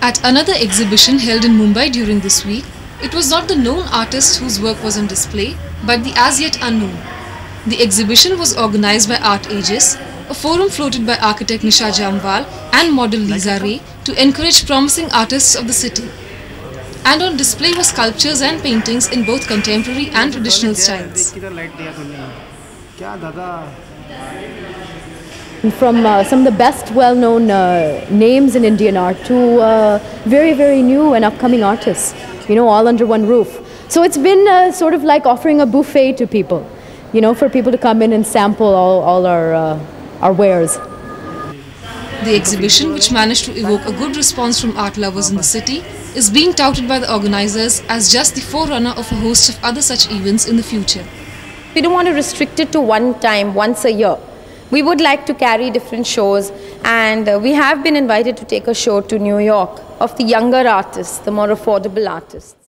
At another exhibition held in Mumbai during this week, it was not the known artist whose work was on display, but the as yet unknown. The exhibition was organized by Art Ages, a forum floated by architect Nisha Jamwal and model Lisa Ray to encourage promising artists of the city. And on display were sculptures and paintings in both contemporary and traditional styles. From uh, some of the best well-known uh, names in Indian art to uh, very, very new and upcoming artists, you know, all under one roof. So it's been uh, sort of like offering a buffet to people, you know, for people to come in and sample all, all our, uh, our wares. The exhibition, which managed to evoke a good response from art lovers in the city, is being touted by the organizers as just the forerunner of a host of other such events in the future. We don't want to restrict it to one time, once a year. We would like to carry different shows, and uh, we have been invited to take a show to New York of the younger artists, the more affordable artists.